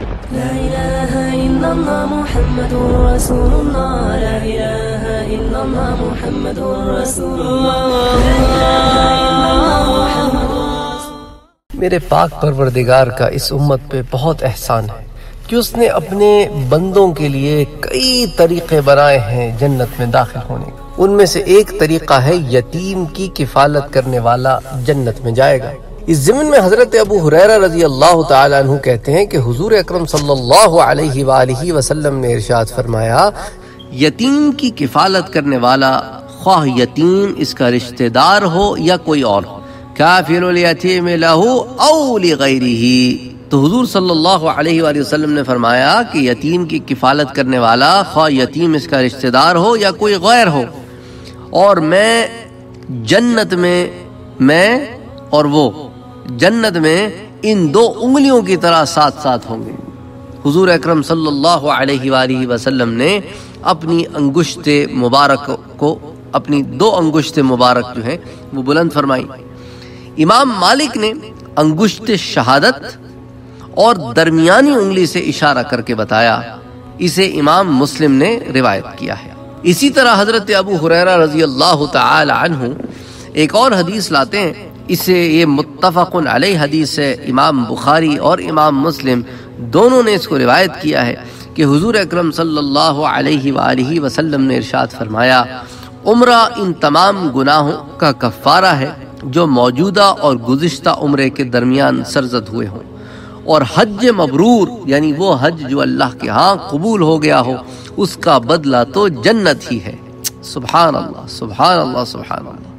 لا إله إلا الله محمد رسول الله. لا إله إلا الله محمد رسول الله. لا إله إلا الله محمد میرے پاک پروردگار کا اس امت پہ بہت احسان ہے کہ اس نے اپنے بندوں کے لیے کئی طریقے بنائے ہیں جنت میں داخل ہونے ان میں سے ایک طریقہ ہے یتیم کی کفالت کرنے والا جنت میں جائے گا۔ اس ضمن میں حضرت ابو حریرہ رضی اللہ تعالیٰ عنہ کہتے ہیں کہ حضور اکرم صلی اللہ علیہ وآلہ وسلم نے ارشاد فرمایا، یتیم کی کفالت کرنے والا خواہ یتیم اس کا رشتہ دار ہو یا کوئی اور ہو، کافر الیتیم لہو او لغیرہی تو حضور صلی اللہ علیہ وآلہ وسلم نے فرمایا کہ یتیم کی کفالت کرنے والا خواہ یتیم اس کا رشتہ دار ہو یا کوئی غیر ہو۔ اور میں جنت میں میں اور وہ جنت میں ان دو انگلیوں کی طرح ساتھ ساتھ ہوں گے۔ حضور اکرم صلی اللہ علیہ وآلہ وسلم نے اپنی انگشت مبارک کو، اپنی دو انگشت مبارک جو ہیں، وہ بلند فرمائی۔ امام مالک نے انگشت شہادت اور درمیانی انگلی سے اشارہ کر کے بتایا۔ اسے امام مسلم نے روایت کیا ہے۔ اسی طرح حضرت ابو حریرہ رضی اللہ تعالی عنہ ایک اور حدیث لاتے ہیں۔ اسے یہ متفق علیہ حدیث ہے، امام بخاری اور امام مسلم دونوں نے اس کو روایت کیا ہے کہ حضور اکرم صلی اللہ علیہ وآلہ وسلم نے ارشاد فرمایا، عمرہ ان تمام گناہوں کا کفارہ ہے جو موجودہ اور گزشتہ عمرے کے درمیان سرزد ہوئے ہوں۔ اور حج مبرور یعنی وہ حج جو اللہ کے ہاں قبول ہو گیا ہو، اس کا بدلہ تو جنت ہی ہے۔ سبحان اللہ سبحان اللہ سبحان اللہ۔